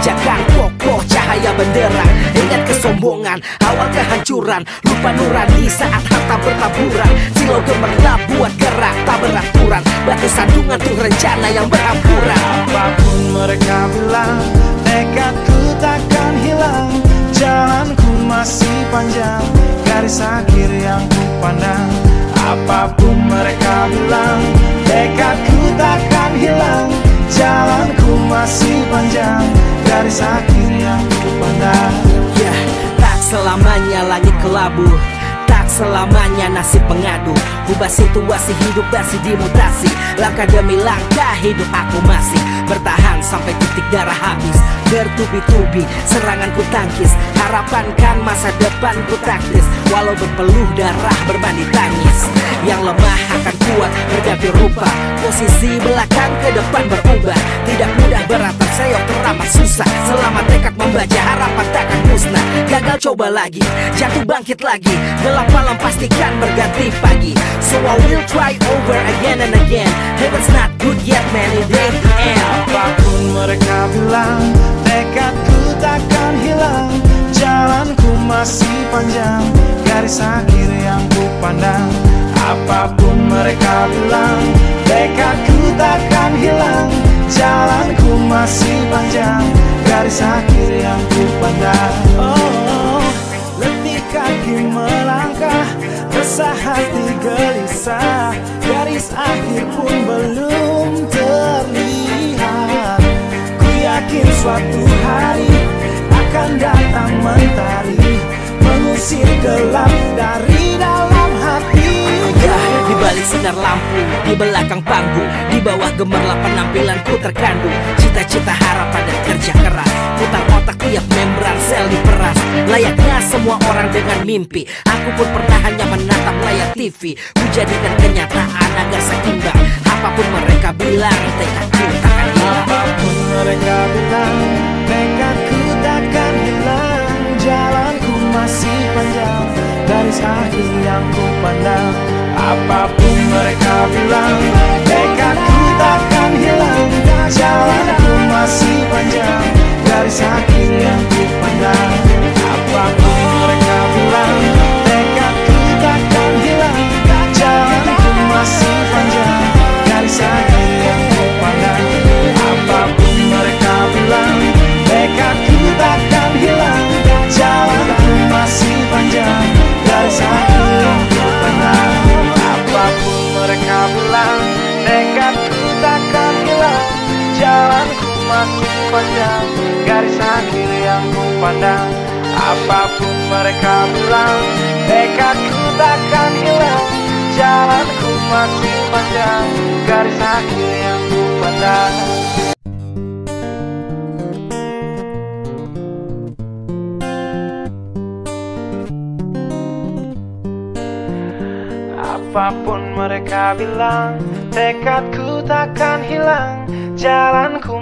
Bijakan kokoh cahaya benderang. Ingat kesombongan awal kehancuran. Lupa nurani saat harta bertaburan. Silau gemerlap buat gerak tak beraturan. Batu sandungan tuh rencana yang berhampuran Apa pun mereka bilang Tekadku takkan hilang. Jalanku masih panjang Garis akhir yang ku pandang. Apa pun mereka bilang langit kelabu Tak selamanya nasib pengadu. Ubah situasi hidup masih dimutasi. Langkah demi langkah hidup aku masih. Bertahan sampai titik darah habis. Bertubi-tubi serangan ku tangkis. Harapan kan masa depan ku taktis. Walau berpeluh darah berbanding tangis. Yang lemah akan kuat berganti rupa. Posisi belakang ke depan berubah. Tidak mudah berat terseok teramat susah. Selama tekad membaca harapan takkan musnah. Gagal coba lagi, jatuh bangkit lagi. Gelap malam pastikan berganti pagi. So I will try over again and again. Heaven's not good yet man, it ain't the end. Apa pun mereka bilang Tekadku takkan hilang. Jalanku masih panjang Garis akhir yang ku pandang. Apa pun mereka bilang Tekadku takkan hilang. Jalanku gelap dari dalam hati Ya, di balik sinar lampu, di belakang panggung, di bawah gemerlap penampilanku terkandung cita-cita harapan dan kerja keras. Putar otak tiap membran sel diperas. Layaknya semua orang dengan mimpi, aku pun pernah hanya menatap layar TV. Ku jadikan kenyataan agar seimbang. Apa pun mereka bilang, tekadku takkan hilang. Apa pun mereka bilang Garis akhir yang ku pandang Apa pun mereka bilang Tekadku takkan hilang. Jalanku masih panjang Garis akhir Masih panjang Garis akhir yang ku pandang. Apa pun mereka bilang Tekadku takkan hilang. Jalanku masih panjang Garis akhir yang ku pandang. Apa pun mereka bilang Tekadku takkan hilang. Jalanku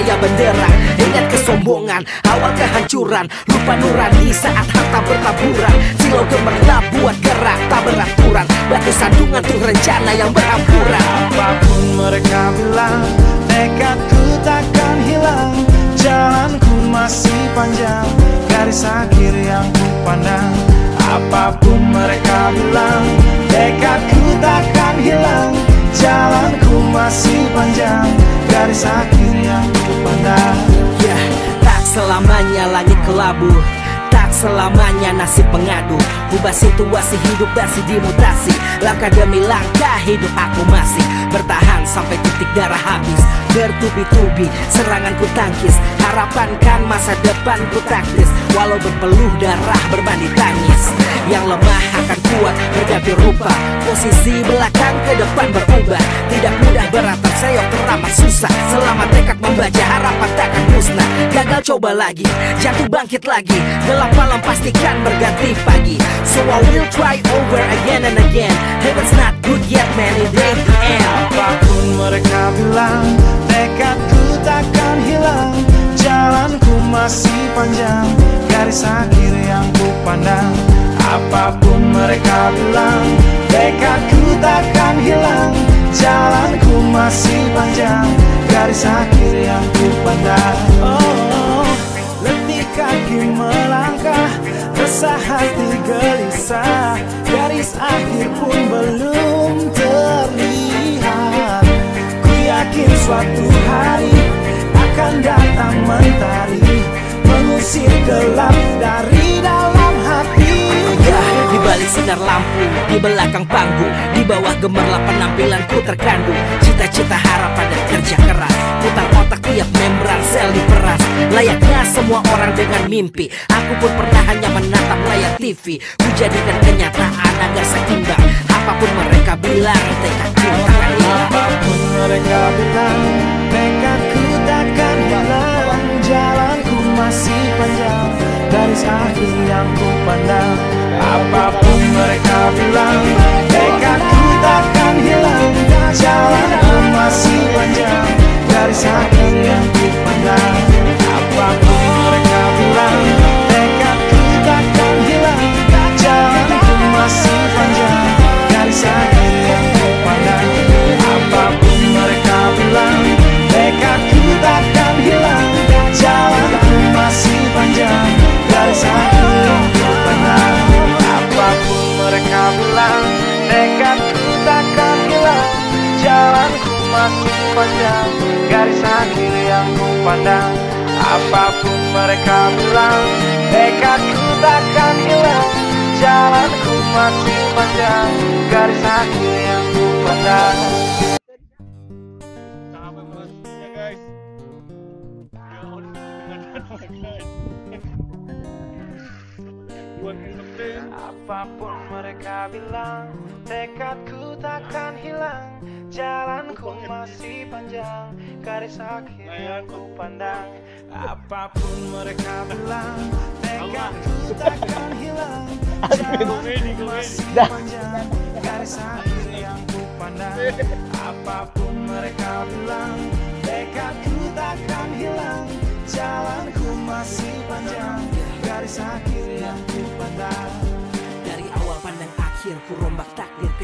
cahaya benderang Ingat kesombongan Awal kehancuran Lupa nurani saat harta bertaburan. Silau gemerlap buat gerak tak beraturan. Batu sandungan tuh rencana yang berampuran Apa pun mereka bilang Tekadku takkan hilang. Jalanku masih panjang Garis akhir yang ku pandang. Apa pun mereka bilang Tekadku takkan hilang. Jalanku masih panjang Garis akhir yang ku Ya, tak selamanya langit kelabu selamanya nasib pengadu. Ubah situasi hidup masih dimutasi. Langkah demi langkah hidup aku masih. Bertahan sampai titik darah habis. Bertubi-tubi serangan ku tangkis. Harapan kan masa depan ku taktis. Walau berpeluh darah berbanding tangis. Yang lemah akan kuat berganti rupa. Posisi belakang ke depan berubah. Tidak mudah berat terseok teramat susah. Selama membaca harapan takkan musnah. Gagal coba lagi, jatuh bangkit lagi. Gelap malam pastikan berganti pagi. So I will try over again and again. Heaven's not good yet man, it ain't the end. Apa pun mereka bilang Tekadku takkan hilang. Jalanku masih panjang Garis akhir yang ku pandang. Apa pun mereka bilang Tekadku takkan hilang. Jalanku masih panjang Garis akhir yang ku pandang Oh, letih kaki melangkah Resah hati gelisah. Garis akhir pun belum sinar lampu, di belakang panggung, di bawah gemerlap penampilanku terkandung. Cita-cita harapan dan kerja keras, putar otak tiap membran sel diperas. Layaknya semua orang dengan mimpi, aku pun pernah hanya menatap layar TV. Ku jadikan kenyataan agar seimbang. Apa pun mereka bilang, tekadku takkan. Apa pun mereka bilang Tekadku masih panjang. Garis akhir yang ku pandang. Apa pun mereka bilang takkan hilang Jalanku masih panjang. Garis akhir yang ku pandang. Ya guys. Ya Allah. Apa pun mereka bilang Tekadku takkan hilang Jalanku masih panjang Garis akhir yang ku pandang. Apa pun mereka bilang Tekadku takkan hilang. Jalanku masih panjang Garis akhir yang ku pandang. Apa pun mereka bilang Tekadku takkan hilang. Jalanku masih panjang Garis akhir yang ku pandang. Dari awal pandang akhir ku rombak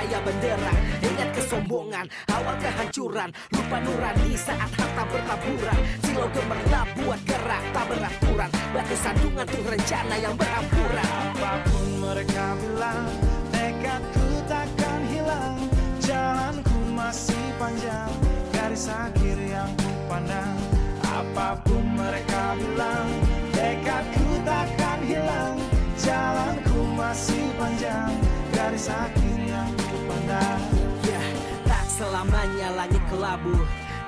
cahaya benderang. Ingat kesombongan Awal kehancuran. Lupa nurani saat harta bertaburan. Silau gemerlap buat gerak tak beraturan. Batu sandungan tuh rencana yang berampuran Apa pun mereka bilang Tekadku takkan hilang. Jalanku masih panjang Garis akhir yang ku pandang. Apa pun mereka bilang Tekadku takkan hilang. Jalanku masih panjang Garis akhir kelabu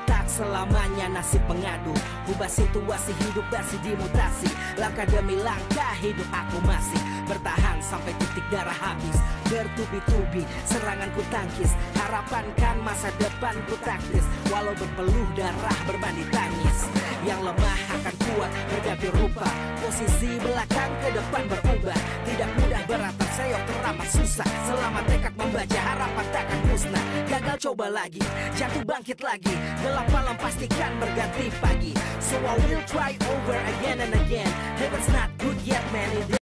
Tak selamanya nasib pengadu. Ubah situasi hidup masih dimutasi. Langkah demi langkah hidup aku masih. Bertahan sampai titik darah habis. Bertubi-tubi serangan ku tangkis. Harapan kan masa depan ku taktis. Walau berpeluh darah berbanding tangis. Yang lemah akan kuat berganti rupa. Posisi belakang ke depan berubah. Tidak mudah beratap seyok teramat susah. Selama tekad Membaca harapan takkan musnah. Gagal coba lagi, jatuh bangkit lagi. Gelap malam pastikan berganti pagi. So I will try over again and again. Heaven's not good yet man.